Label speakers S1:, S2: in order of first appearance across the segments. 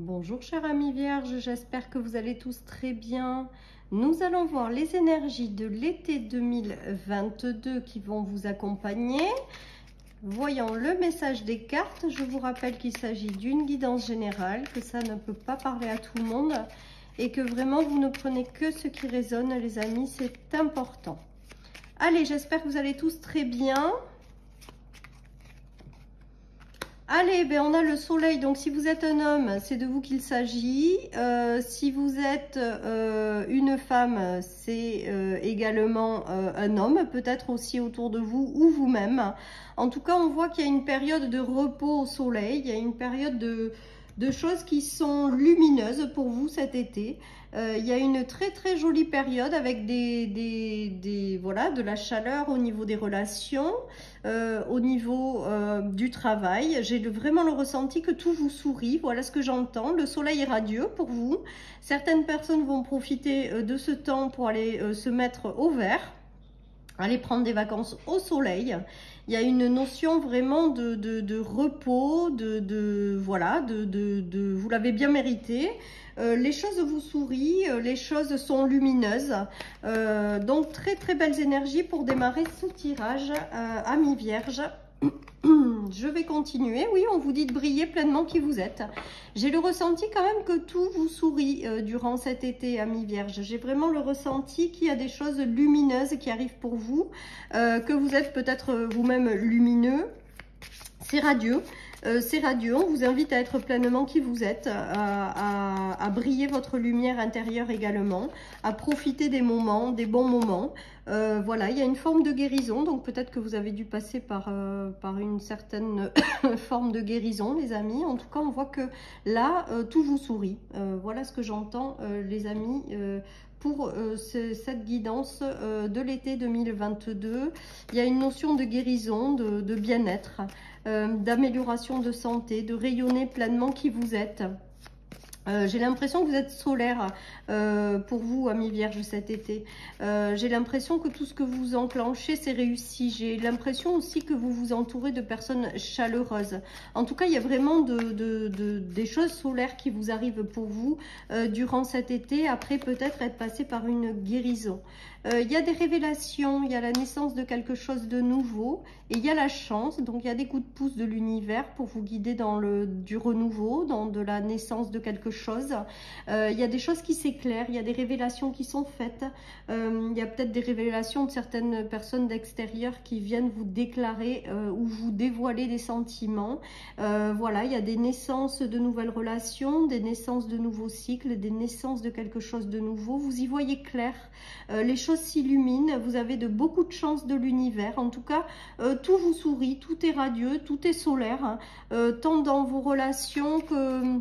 S1: Bonjour chers amis vierges, j'espère que vous allez tous très bien. Nous allons voir les énergies de l'été 2022 qui vont vous accompagner. Voyons le message des cartes. Je vous rappelle qu'il s'agit d'une guidance générale, que ça ne peut pas parler à tout le monde et que vraiment vous ne prenez que ce qui résonne les amis, c'est important. Allez, j'espère que vous allez tous très bien. Allez, ben on a le soleil, donc si vous êtes un homme, c'est de vous qu'il s'agit. Euh, si vous êtes euh, une femme, c'est euh, également un homme, peut-être aussi autour de vous ou vous-même. En tout cas, on voit qu'il y a une période de repos au soleil, il y a une période de, de choses qui sont lumineuses pour vous cet été. Euh, il y a une très très jolie période avec des, des, voilà, de la chaleur au niveau des relations, euh, au niveau euh, du travail. J'ai vraiment le ressenti que tout vous sourit. Voilà ce que j'entends. Le soleil est radieux pour vous. Certaines personnes vont profiter de ce temps pour aller se mettre au vert aller prendre des vacances au soleil. Il y a une notion vraiment de, de, repos, de, de, voilà, de, de, vous l'avez bien mérité. Euh, les choses vous sourient, euh, les choses sont lumineuses. Euh, donc très très belles énergies pour démarrer ce tirage à mi-vierge. je vais continuer. Oui, on vous dit de briller pleinement qui vous êtes. J'ai le ressenti quand même que tout vous sourit durant cet été, amis vierge. J'ai vraiment le ressenti qu'il y a des choses lumineuses qui arrivent pour vous, que vous êtes peut-être vous-même lumineux. C'est radieux. Euh, c'est radieux, on vous invite à être pleinement qui vous êtes, à, briller votre lumière intérieure également, à profiter des moments, des bons moments. Euh, voilà, il y a une forme de guérison, donc peut-être que vous avez dû passer par, euh, par une certaine forme de guérison, les amis. En tout cas, on voit que là, tout vous sourit. voilà ce que j'entends, les amis pour cette guidance de l'été 2022. Il y a une notion de guérison, de bien-être. Euh, d'amélioration de santé, de rayonner pleinement qui vous êtes. Euh, j'ai l'impression que vous êtes solaire euh, pour vous, amis vierges, cet été. j'ai l'impression que tout ce que vous enclenchez, c'est réussi. J'ai l'impression aussi que vous vous entourez de personnes chaleureuses. En tout cas, il y a vraiment des choses solaires qui vous arrivent pour vous durant cet été, après peut-être être passé par une guérison. Euh, il y a des révélations, il y a la naissance de quelque chose de nouveau et il y a la chance. Donc, il y a des coups de pouce de l'univers pour vous guider dans le du renouveau, dans de la naissance de quelque chose. Euh, il y a des choses qui s'éclairent, il y a des révélations qui sont faites. Euh, il y a peut-être des révélations de certaines personnes d'extérieur qui viennent vous déclarer ou vous dévoiler des sentiments. voilà, il y a des naissances de nouvelles relations, des naissances de nouveaux cycles, des naissances de quelque chose de nouveau. Vous y voyez clair. les choses s'illumine, vous avez de beaucoup de chance de l'univers. En tout cas, euh, tout vous sourit, tout est radieux, tout est solaire, hein. euh, tant dans vos relations que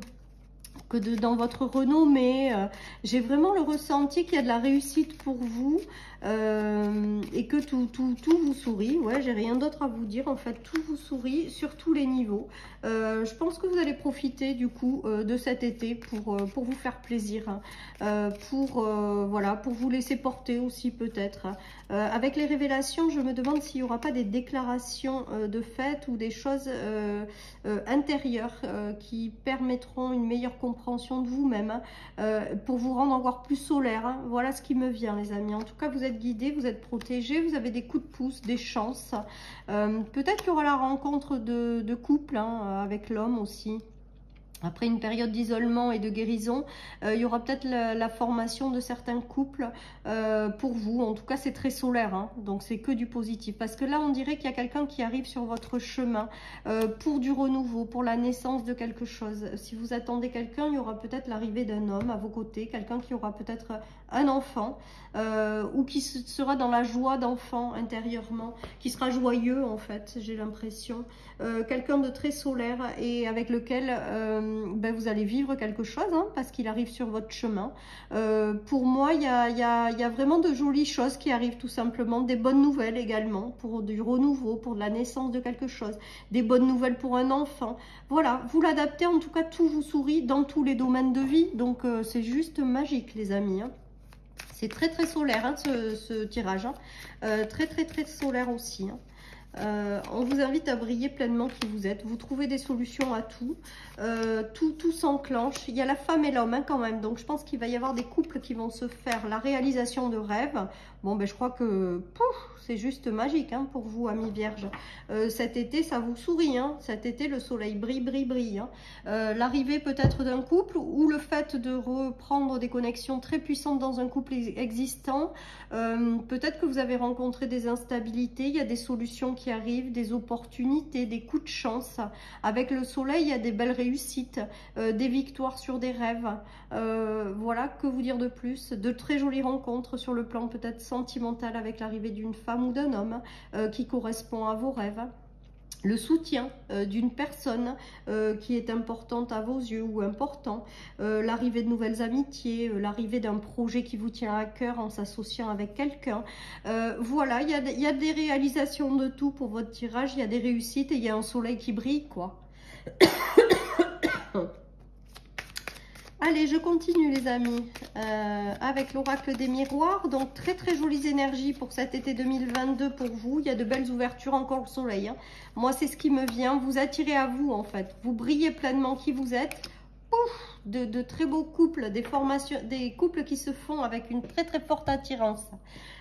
S1: dans votre renommée. Euh, j'ai vraiment le ressenti qu'il y a de la réussite pour vous euh, et que tout, tout, tout vous sourit. Ouais, j'ai rien d'autre à vous dire. En fait, tout vous sourit sur tous les niveaux. Euh, je pense que vous allez profiter du coup de cet été pour, pour vous faire plaisir, hein. pour, voilà, pour vous laisser porter aussi peut-être. Hein. avec les révélations, je me demande s'il n'y aura pas des déclarations de fête ou des choses intérieures qui permettront une meilleure compréhension de vous-même, hein, euh, pour vous rendre encore plus solaire. Voilà ce qui me vient, les amis. En tout cas, vous êtes guidés, vous êtes protégés, vous avez des coups de pouce, des chances. Euh, peut-être qu'il y aura la rencontre de, couple hein, avec l'homme aussi. Après une période d'isolement et de guérison, euh, il y aura peut-être la, formation de certains couples euh, pour vous. En tout cas, c'est très solaire, hein. donc c'est que du positif. Parce que là, on dirait qu'il y a quelqu'un qui arrive sur votre chemin pour du renouveau, pour la naissance de quelque chose. Si vous attendez quelqu'un, il y aura peut-être l'arrivée d'un homme à vos côtés, quelqu'un qui aura peut-être un enfant ou qui sera dans la joie d'enfant intérieurement, qui sera joyeux en fait, j'ai l'impression. quelqu'un de très solaire et avec lequel euh, ben, vous allez vivre quelque chose hein, parce qu'il arrive sur votre chemin. Euh, pour moi, il y a, vraiment de jolies choses qui arrivent tout simplement, des bonnes nouvelles également pour du renouveau, pour la naissance de quelque chose, des bonnes nouvelles pour un enfant. Voilà, vous l'adaptez, en tout cas tout vous sourit dans tous les domaines de vie, donc euh, c'est juste magique les amis. Hein. C'est très très solaire hein, ce, tirage, très très très solaire aussi. Euh, on vous invite à briller pleinement qui vous êtes. Vous trouvez des solutions à tout. Euh, tout, tout s'enclenche. Il y a la femme et l'homme hein, quand même. Donc je pense qu'il va y avoir des couples qui vont se faire la réalisation de rêves. Bon, ben je crois que c'est juste magique hein, pour vous, amis vierges. Euh, cet été, ça vous sourit. Hein. Cet été, le soleil brille, brille, brille. L'arrivée peut-être d'un couple ou le fait de reprendre des connexions très puissantes dans un couple existant. peut-être que vous avez rencontré des instabilités. Il y a des solutions qui arrivent, des opportunités, des coups de chance. Avec le soleil, il y a des belles réussites, euh, des victoires sur des rêves. Euh, voilà, que vous dire de plus? De très jolies rencontres sur le plan peut-être sentimental avec l'arrivée d'une femme ou d'un homme euh, qui correspond à vos rêves le soutien euh, d'une personne euh, qui est importante à vos yeux ou important, l'arrivée de nouvelles amitiés, l'arrivée d'un projet qui vous tient à cœur en s'associant avec quelqu'un. voilà, il y, y a, des réalisations de tout pour votre tirage, il y a des réussites et il y a un soleil qui brille, quoi. Allez, je continue les amis euh, avec l'oracle des miroirs. Donc très très jolies énergies pour cet été 2022 pour vous. Il y a de belles ouvertures, encore le soleil. Hein. Moi c'est ce qui me vient. Vous attirez à vous en fait. Vous brillez pleinement qui vous êtes. Pouf de, très beaux couples, des formations, des couples qui se font avec une très très forte attirance.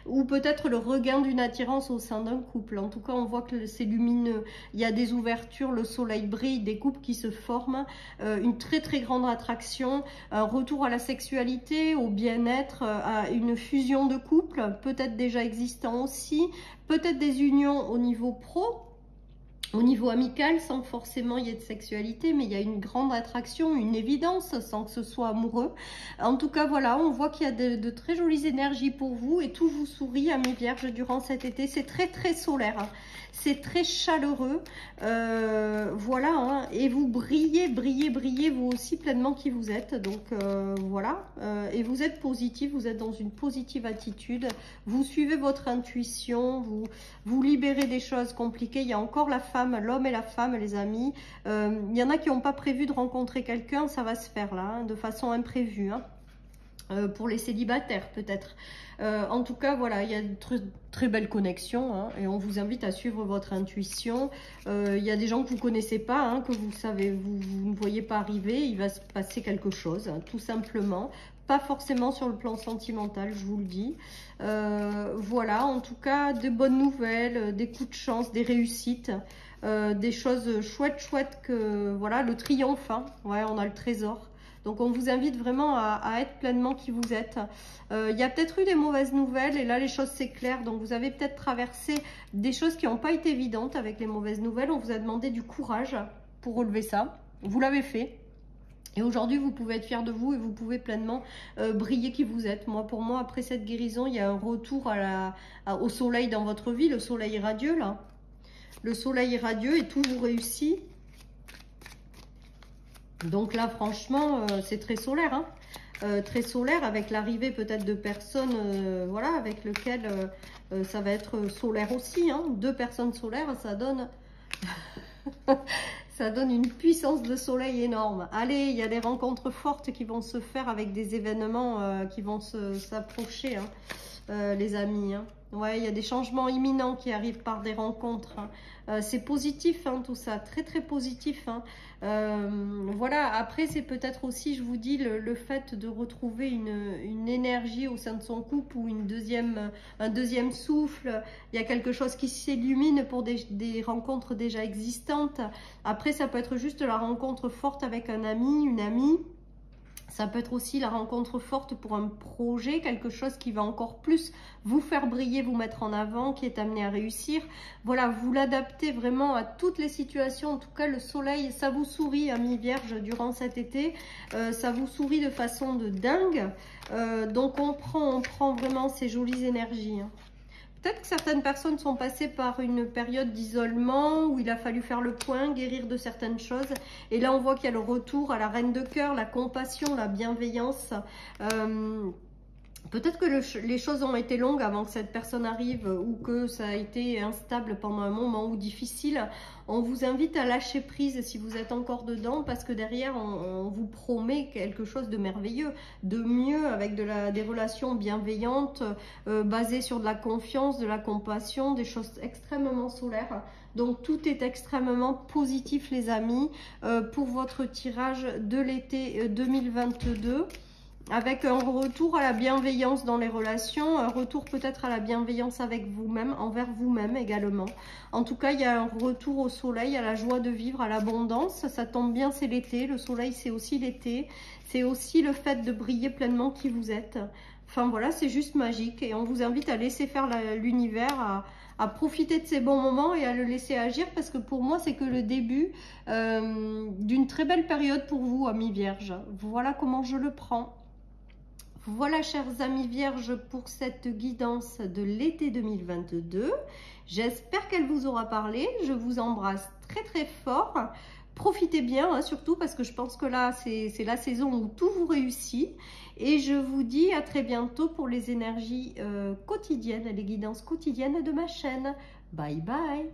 S1: Ou peut-être le regain d'une attirance au sein d'un couple. En tout cas, on voit que c'est lumineux. Il y a des ouvertures, le soleil brille, des couples qui se forment, euh, une très très grande attraction, un retour à la sexualité, au bien-être, euh, à une fusion de couples, peut-être déjà existant aussi, peut-être des unions au niveau pro, au niveau amical, sans forcément y de sexualité, mais il y a une grande attraction, une évidence, sans que ce soit amoureux. En tout cas, voilà, on voit qu'il y a de, très jolies énergies pour vous et tout vous sourit, amis vierges, durant cet été. C'est très, très solaire. Hein. C'est très chaleureux. Euh, voilà, hein. et vous brillez, brillez, brillez, vous aussi pleinement qui vous êtes. Donc, euh, voilà. Euh, et vous êtes positif, vous êtes dans une positive attitude. Vous suivez votre intuition, vous, vous libérez des choses compliquées. Il y a encore la l'homme et la femme, les amis. Euh, il y en a qui n'ont pas prévu de rencontrer quelqu'un, ça va se faire là, hein, de façon imprévue. Hein. Euh, pour les célibataires peut-être. Euh, en tout cas, voilà, il y a de très, belles connexions hein, et on vous invite à suivre votre intuition. il y a des gens que vous connaissez pas, que vous savez, vous, ne voyez pas arriver, il va se passer quelque chose, tout simplement. Pas forcément sur le plan sentimental, je vous le dis. voilà, en tout cas, de bonnes nouvelles, des coups de chance, des réussites. Euh, des choses chouettes, chouettes que, voilà, le triomphe, hein. ouais, on a le trésor. Donc on vous invite vraiment à, être pleinement qui vous êtes. Euh, il y a peut-être eu des mauvaises nouvelles et là les choses s'éclairent. Donc vous avez peut-être traversé des choses qui n'ont pas été évidentes avec les mauvaises nouvelles. On vous a demandé du courage pour relever ça. Vous l'avez fait. Et aujourd'hui, vous pouvez être fier de vous et vous pouvez pleinement euh, briller qui vous êtes. Moi, pour moi, après cette guérison, il y a un retour au soleil dans votre vie, le soleil radieux là le soleil radieux et tout vous réussit. Donc là, franchement, euh, c'est très solaire. Hein. Euh, très solaire avec l'arrivée peut-être de personnes voilà, avec lesquelles ça va être solaire aussi. Hein. Deux personnes solaires, ça donne... ça donne une puissance de soleil énorme. Allez, il y a des rencontres fortes qui vont se faire avec des événements qui vont s'approcher, hein, les amis. Ouais, il y a des changements imminents qui arrivent par des rencontres. Hein. Euh, c'est positif, hein, tout ça, très très positif. Hein. Euh, voilà, après c'est peut-être aussi, je vous dis, le, fait de retrouver une, énergie au sein de son couple ou une deuxième, un deuxième souffle. Il y a quelque chose qui s'illumine pour des rencontres déjà existantes. Après, ça peut être juste la rencontre forte avec un ami, une amie. Ça peut être aussi la rencontre forte pour un projet, quelque chose qui va encore plus vous faire briller, vous mettre en avant, qui est amené à réussir. Voilà, vous l'adaptez vraiment à toutes les situations. En tout cas, le soleil, ça vous sourit, ami Vierge, durant cet été. Euh, ça vous sourit de façon de dingue. Euh, donc, on prend, on prend vraiment ces jolies énergies. Hein. Peut-être que certaines personnes sont passées par une période d'isolement où il a fallu faire le point, guérir de certaines choses. Et là, on voit qu'il y a le retour à la reine de cœur, la compassion, la bienveillance. Euh, Peut-être que les choses ont été longues avant que cette personne arrive ou que ça a été instable pendant un moment ou difficile. On vous invite à lâcher prise si vous êtes encore dedans parce que derrière, on, vous promet quelque chose de merveilleux, de mieux avec des relations bienveillantes, euh, basées sur de la confiance, de la compassion, des choses extrêmement solaires. Donc tout est extrêmement positif les amis euh, pour votre tirage de l'été 2022. Avec un retour à la bienveillance dans les relations, un retour peut-être à la bienveillance avec vous-même, envers vous-même également. En tout cas, il y a un retour au soleil, à la joie de vivre, à l'abondance. Ça tombe bien, c'est l'été. Le soleil, c'est aussi l'été. C'est aussi le fait de briller pleinement qui vous êtes. Enfin voilà, c'est juste magique. Et on vous invite à laisser faire l'univers, à, profiter de ces bons moments et à le laisser agir parce que pour moi, c'est que le début euh, d'une très belle période pour vous, amis vierges. Voilà comment je le prends. Voilà, chers amis vierges, pour cette guidance de l'été 2022. J'espère qu'elle vous aura parlé. Je vous embrasse très très fort. Profitez bien, hein, surtout parce que je pense que là, c'est la saison où tout vous réussit. Et je vous dis à très bientôt pour les énergies euh, quotidiennes, les guidances quotidiennes de ma chaîne. Bye bye